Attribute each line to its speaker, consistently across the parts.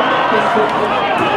Speaker 1: Thank you.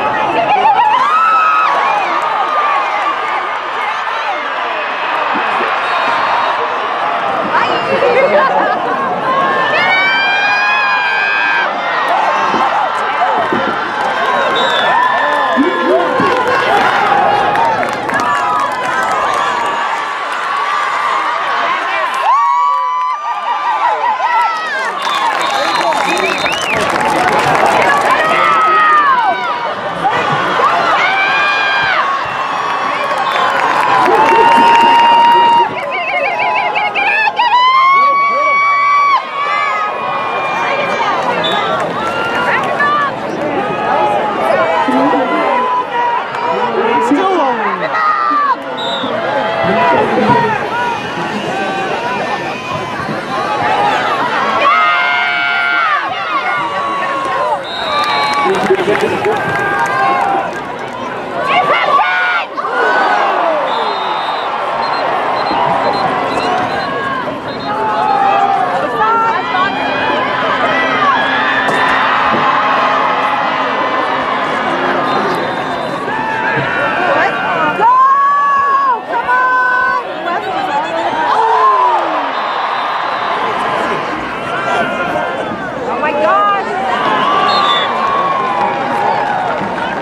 Speaker 1: Thank you.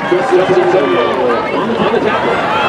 Speaker 2: Chris Lipsitz on the tackle.